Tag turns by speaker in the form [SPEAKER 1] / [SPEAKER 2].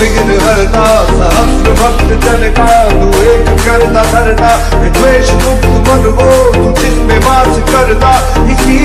[SPEAKER 1] बिघ्न हरता सहस्र भक्त जन का, तू एक करता धरता। द्वेष मुक्त मन वो तू जिसमें वास करता। इसी